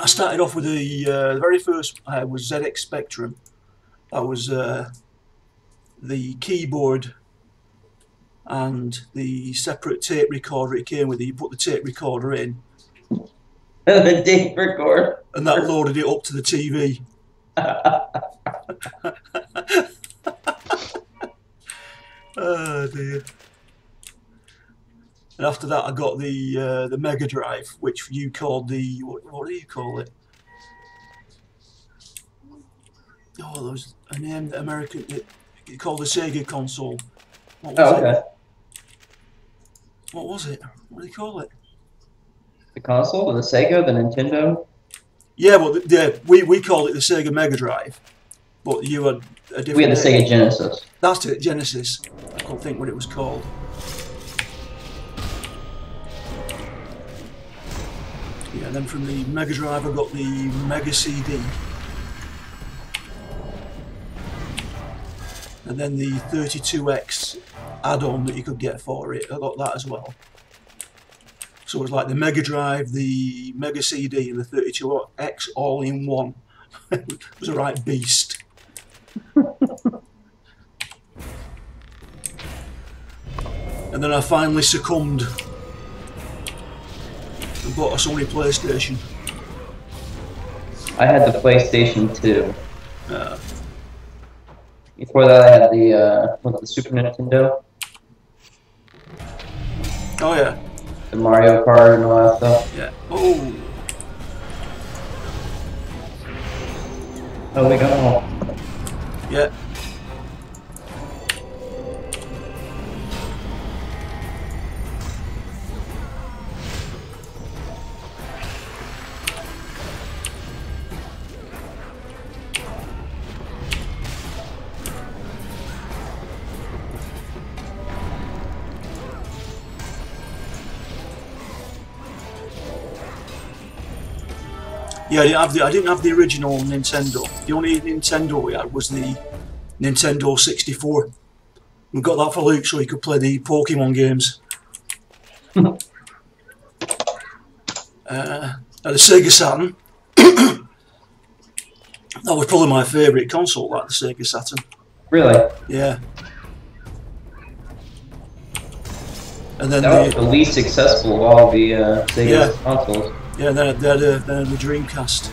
I started off with the, uh, the very first uh, was ZX Spectrum. That was uh, the keyboard and the separate tape recorder it came with. You put the tape recorder in, the tape recorder. and that loaded it up to the TV. Oh dear. And after that, I got the uh, the Mega Drive, which you called the what, what do you call it? Oh, there was a name that American it, it called the Sega console. What was Oh, it? What was it? What do you call it? The console, the Sega, the Nintendo. Yeah, well, the, yeah, we we called it the Sega Mega Drive, but you had a different. We had the name. Sega Genesis. That's it, Genesis. I can't think what it was called. And then from the Mega Drive I got the Mega CD. And then the 32X add-on that you could get for it, I got that as well. So it was like the Mega Drive, the Mega CD and the 32X all in one. it was a right beast. And then I finally succumbed and bought a Sony PlayStation. I had the PlayStation 2. Uh, Before that, I had the uh, what, the Super Nintendo, oh yeah, the Mario Kart, and all that stuff. yeah. Oh, Oh, we got them all. yeah. Yeah, I didn't have the I didn't have the original Nintendo. The only Nintendo we had was the Nintendo 64. We got that for Luke so he could play the Pokemon games. uh, the Sega Saturn. that was probably my favourite console, that the Sega Saturn. Really? Yeah. And then That was the the least successful of all the uh, Sega Yeah. consoles. Yeah, then they had the Dreamcast.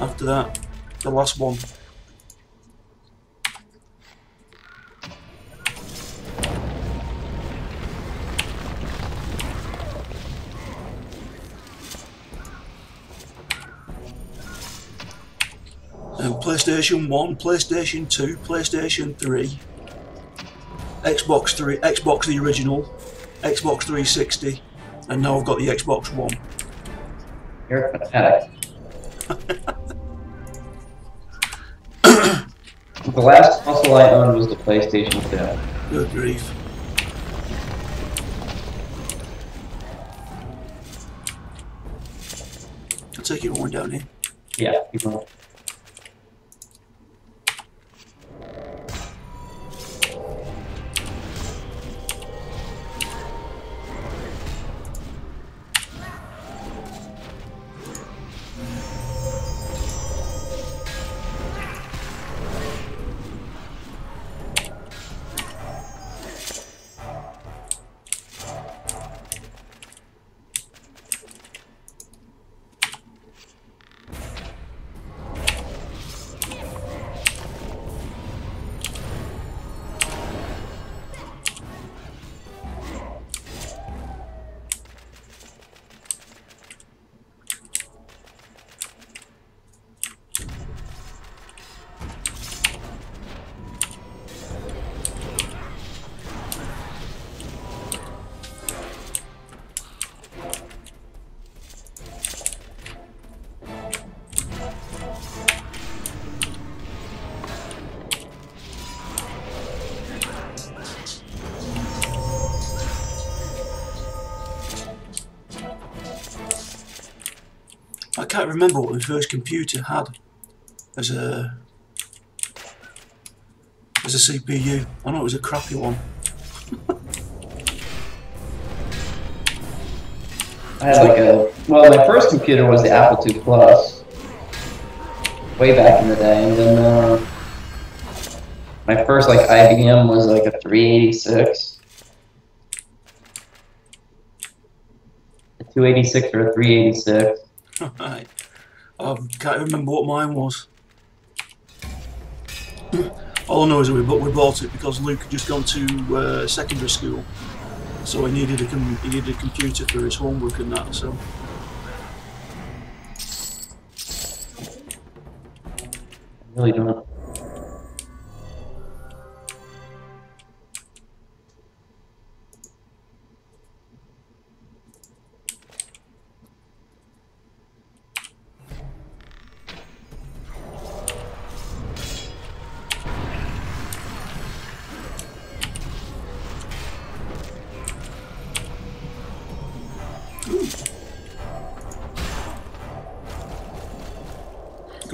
After that, the last one. And PlayStation 1, PlayStation 2, PlayStation 3, Xbox 3, Xbox the original, Xbox 360, and now I've got the Xbox One. You're fanatic. the last console I owned was the PlayStation 2. Good grief. I'll take it one down here. Yeah, people. I can't remember what the first computer had as a as a CPU. I know it was a crappy one. I had like a well, my first computer was the Apple II Plus, way back in the day, and then uh, my first like IBM was like a 386, a 286 or a 386. Right. I can't remember what mine was. All I know is we, but we bought it because Luke had just gone to uh, secondary school, so he needed a he needed a computer for his homework and that. So really don't.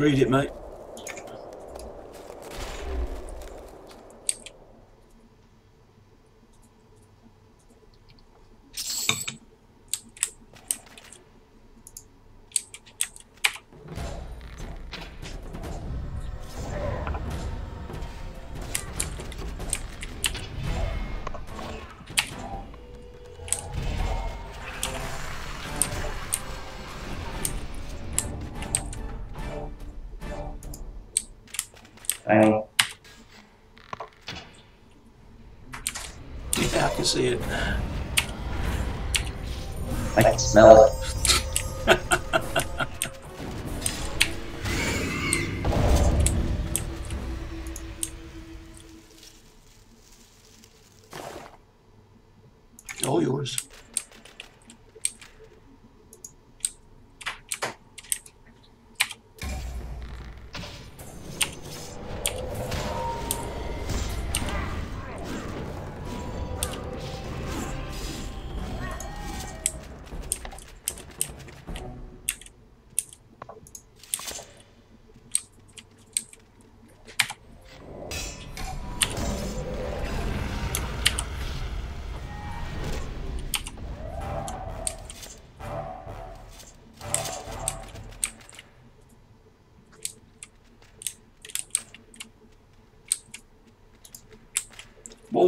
Read it, mate. Yeah, I can see it. I can smell it.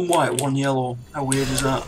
One white, one yellow. How weird is that?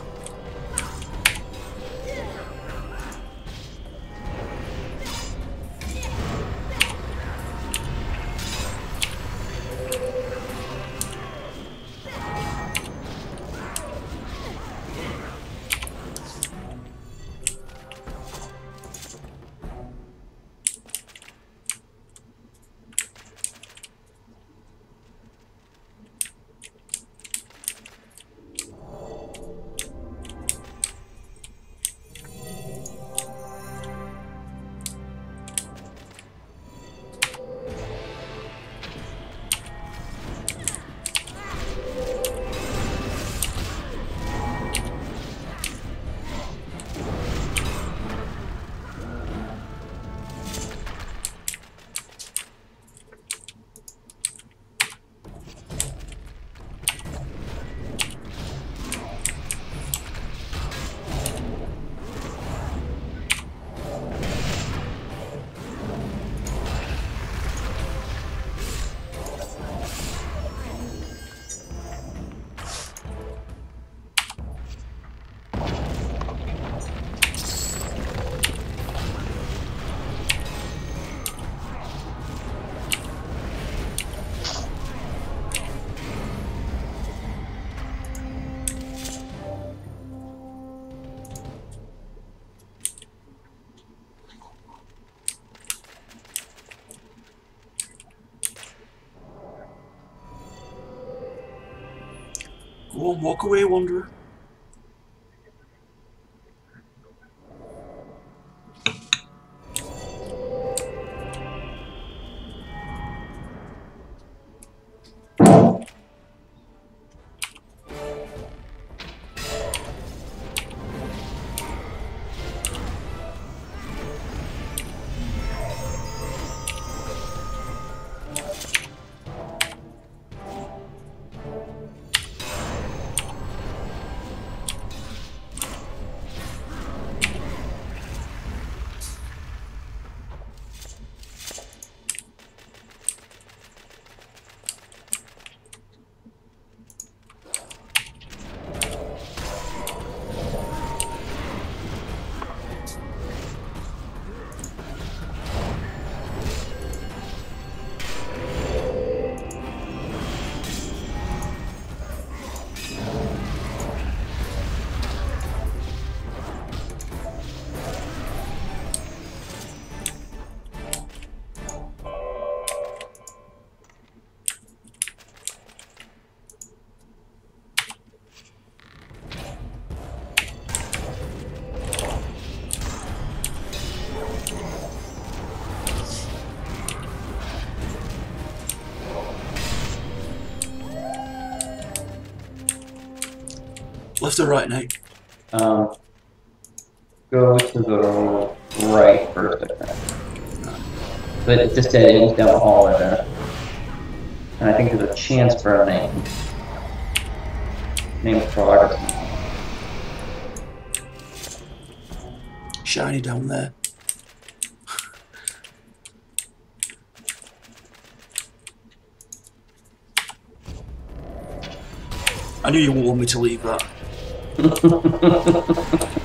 Walk away, Wanderer. Left or right, Nate? Um, go to the right first, I think. But it just dead ends down the hallway there. And I think there's a chance for a name. Name progress. Shiny down there. I knew you wouldn't want me to leave that. ハハハハハ。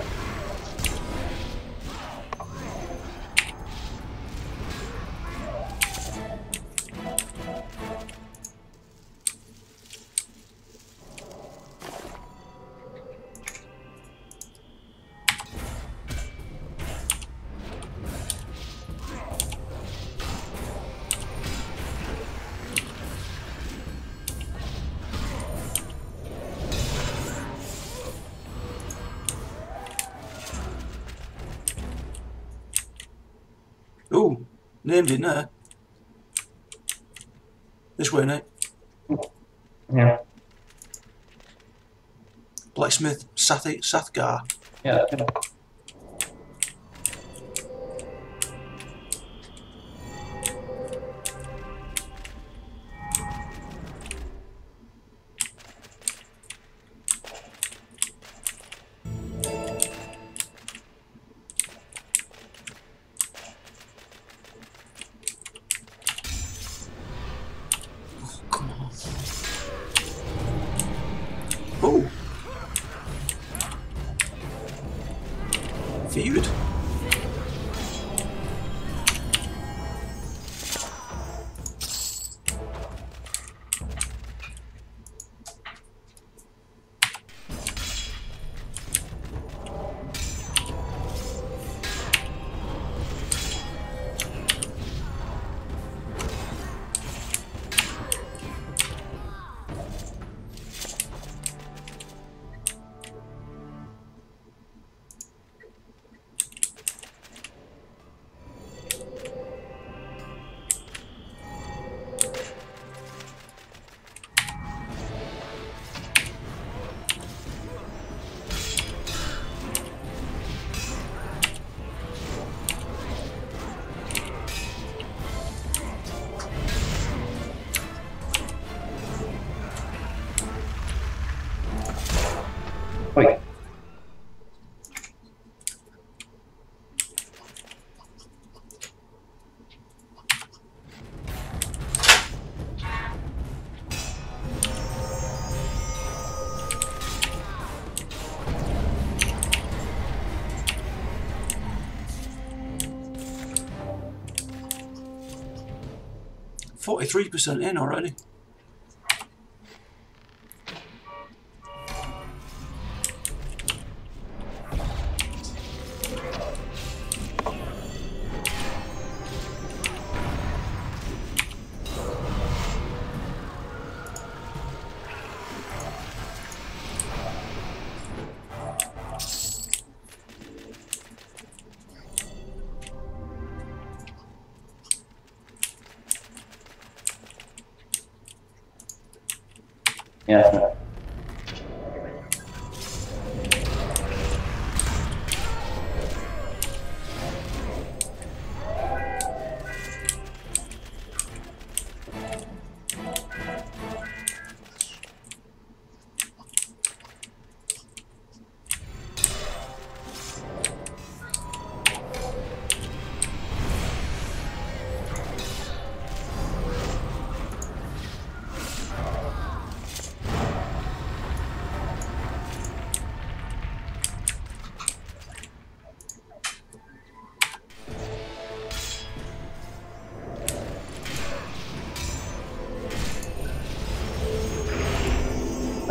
Named in there. This way, Nate. Yeah, Blacksmith Sathi Sathgar. yeah. 43% in already.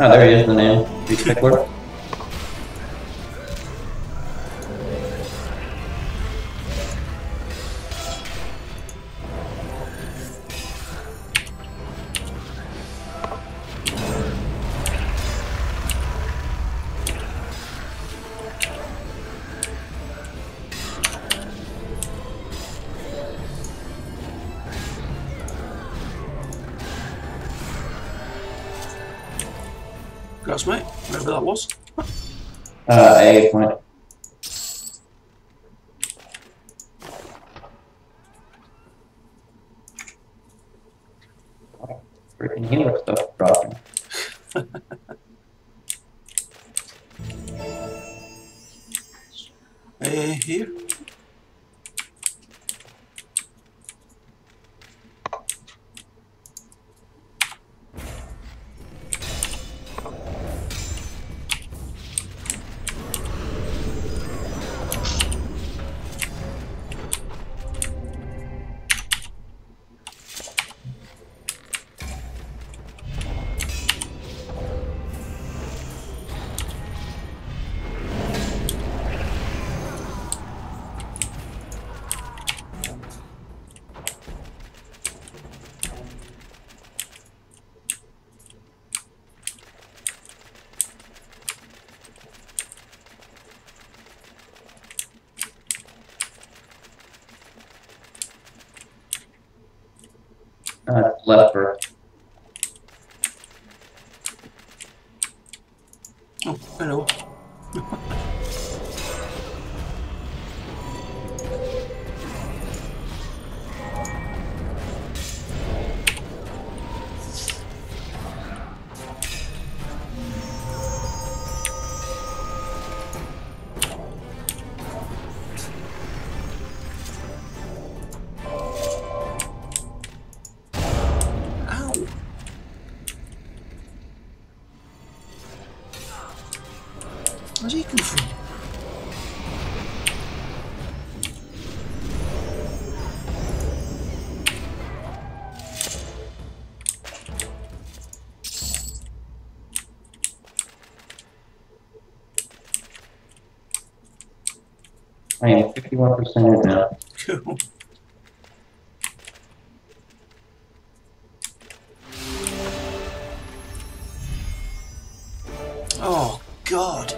Oh, there he is, the name. Reach Pickler. Congrats, A point. Freaking healer stuff dropping. Left first. I am fifty-one percent now. Cool. Oh, God.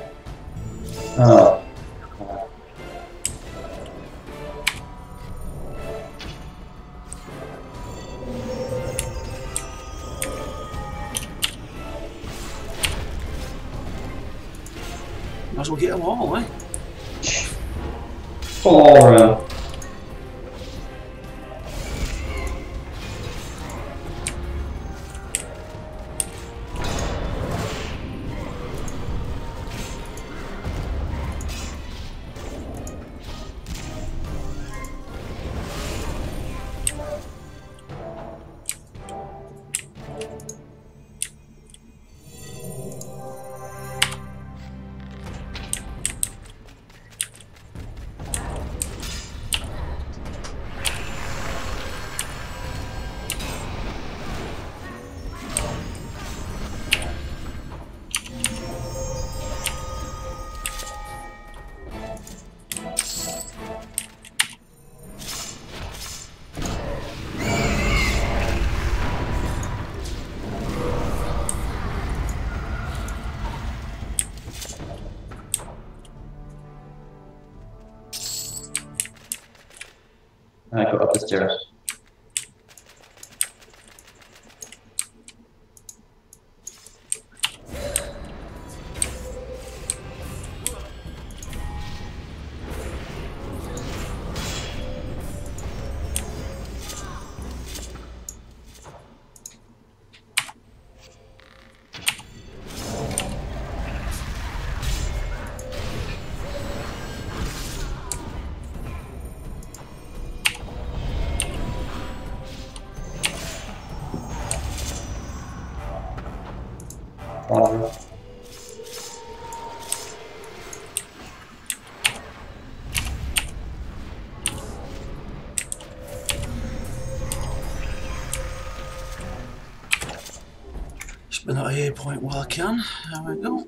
Oh. Might as well get them all, eh? Pull all A point while I can. There we go.